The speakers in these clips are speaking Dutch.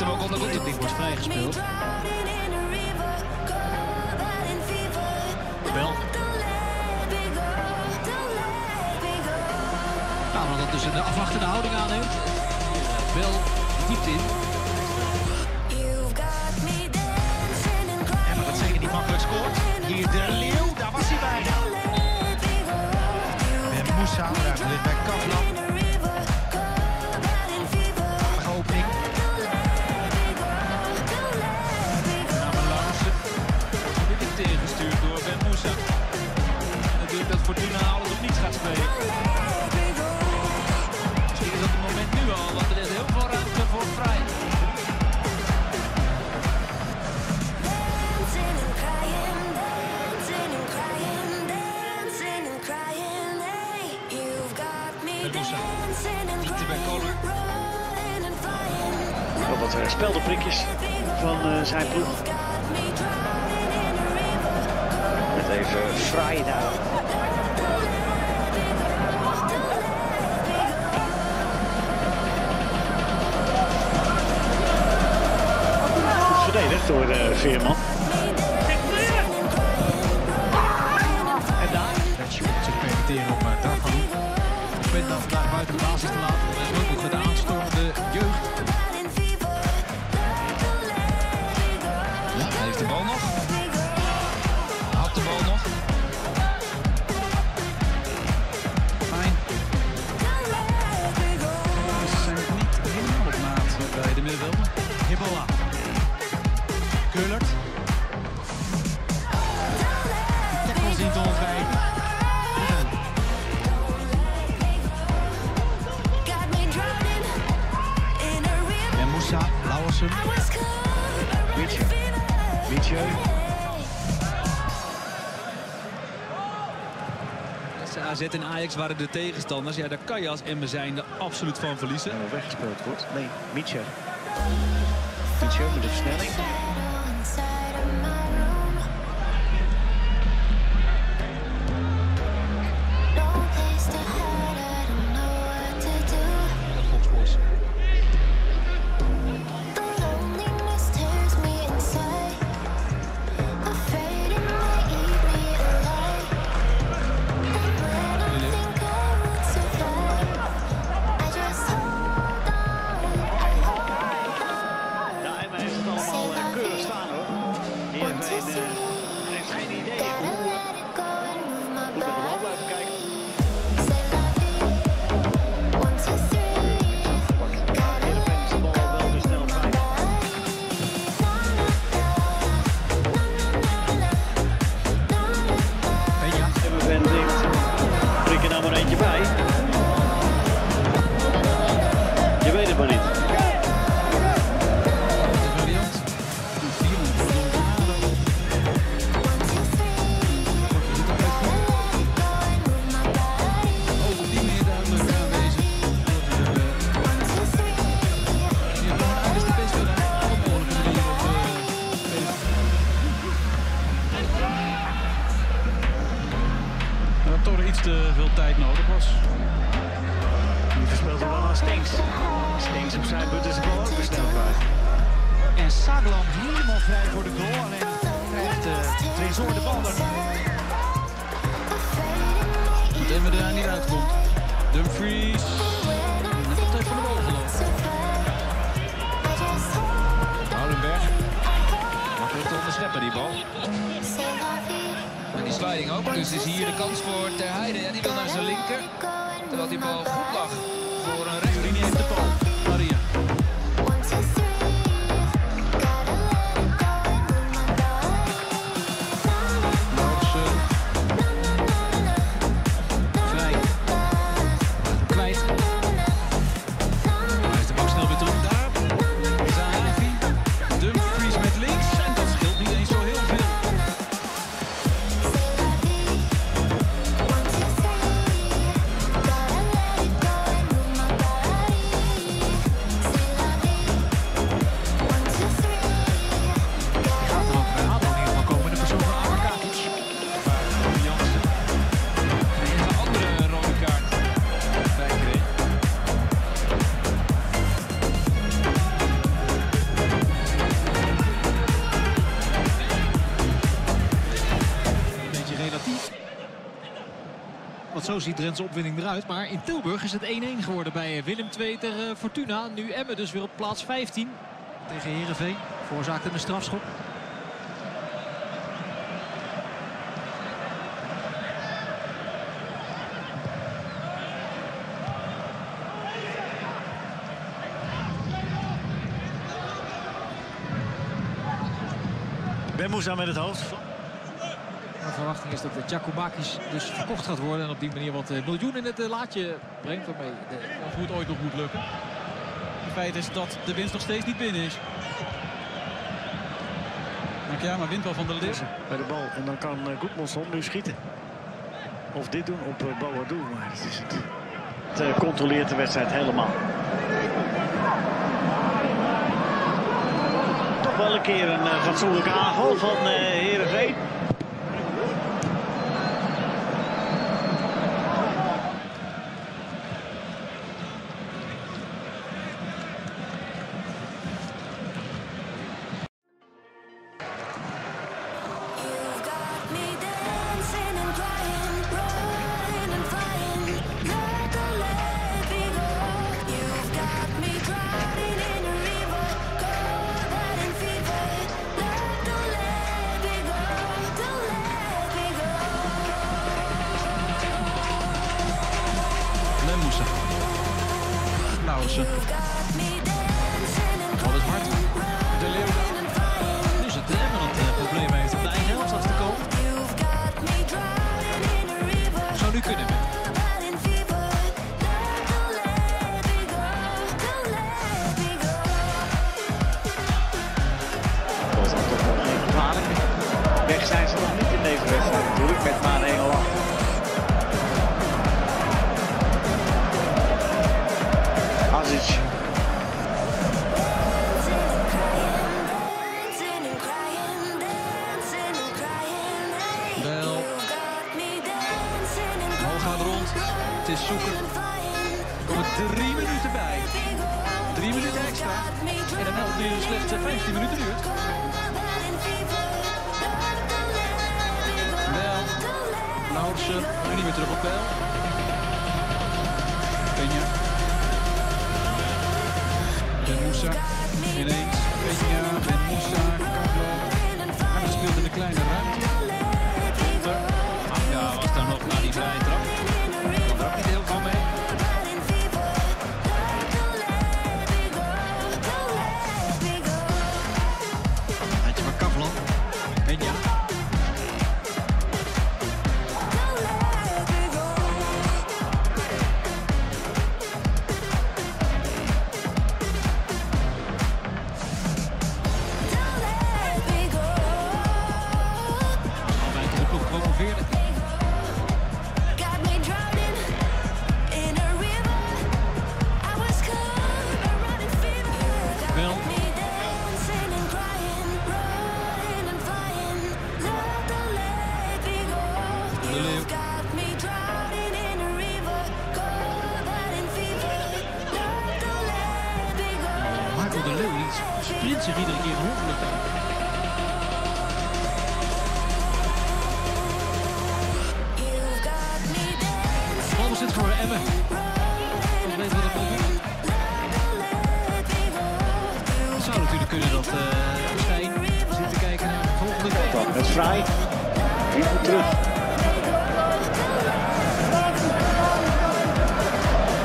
heeft hem ook onder goed. Die wordt vrijgespeeld. Bel. Nou, omdat dus een afwachtende houding aan heeft. Bel diep in. Met even fraai daar. Goed verdedigd door uh, Veerman. Lauwersen. Mietje. Mietje. AZ en Ajax waren de tegenstanders. Ja, daar kan je als Emmen zijnde absoluut van verliezen. En weggespeeld wordt. Nee, Mietje. Mietje met de versnelling. Iets te veel tijd nodig was. Die verspeelt hem wel aan Stenks. Stenks op zijn beurt is de bal ook weer snel kwijt. En Saglam helemaal vrij voor de goal. Alleen krijgt uh, Tresor de bal dan. Dat Emmen er daar niet uitkomt. Dumfries. Net op tijd van de bal gelopen. Houdenberg. Makkelijk te onderscheppen die bal. Sliding ook. Dus is hier de kans voor Ter Heide. En die wil naar zijn linker. Terwijl die bal goed lag. Voor een Reuri heeft de bal. Ziet Drentse opwinning eruit. Maar in Tilburg is het 1-1 geworden bij Willem 2 tegen Fortuna. Nu Emmen dus weer op plaats 15 tegen Herenveen. Veroorzaakte een strafschop. Moussa met het hoofd. De verwachting is dat de Giacomakis dus verkocht gaat worden. En op die manier wat eh, miljoen in het eh, laadje brengt. Waarmee de, Of hoe het ooit nog moet lukken. Het feit is dat de winst nog steeds niet binnen is. Ja, maar wint wel van de Leeuw. Bij de bal. En dan kan Goedmanson nu schieten. Of dit doen op Boadou. Maar het, is het. het controleert de wedstrijd helemaal. Toch wel een keer een fatsoenlijke aanval van Heerenveen. Kunnen. Is zoeken. Komen drie minuten bij. Drie minuten extra. In een helft die slechts 15 minuten duurt. Wel. Lauwersen. Nu niet meer terug op peil. Peña. Ben Moussa. Vrij. Die moet terug.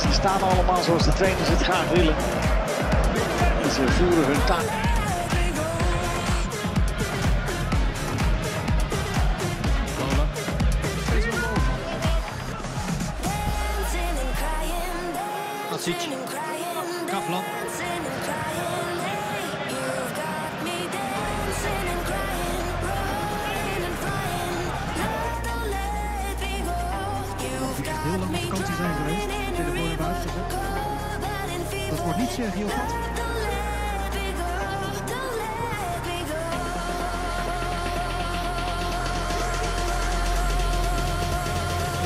Ze staan allemaal zoals de trainers het graag willen. En ze voeren hun taak. Lola. Sergio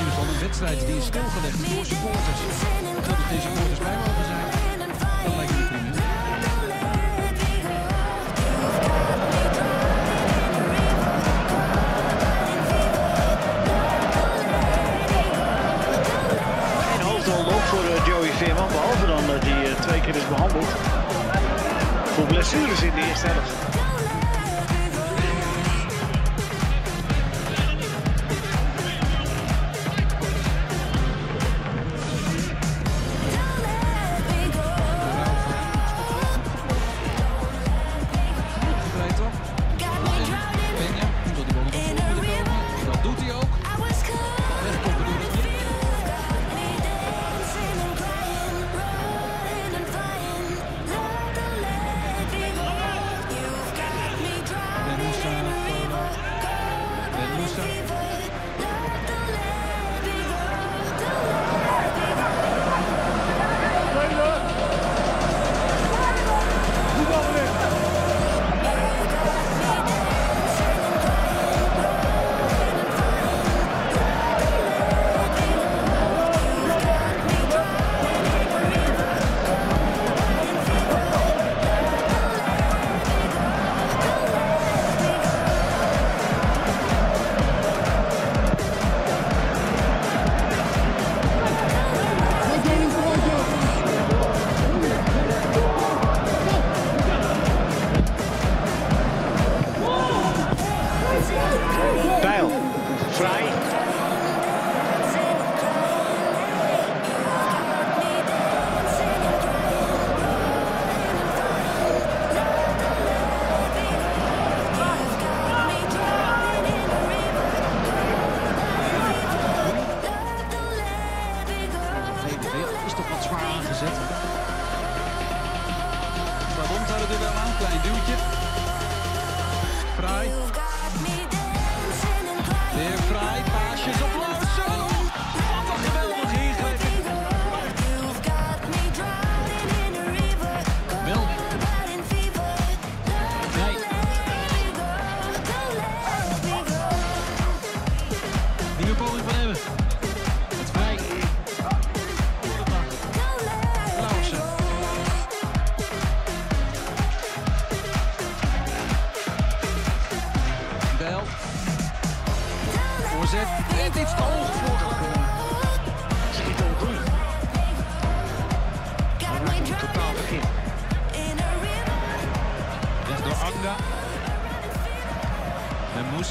geval een wedstrijd die is stilgelegd door supporters. Dat er deze supporters bij mogen zijn. keer is behandeld. Voor blessures in de eerste helft.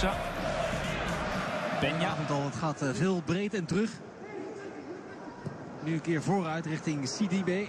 Moussa. Benja. Het gaat eh, veel breed en terug. Nu een keer vooruit richting CDB.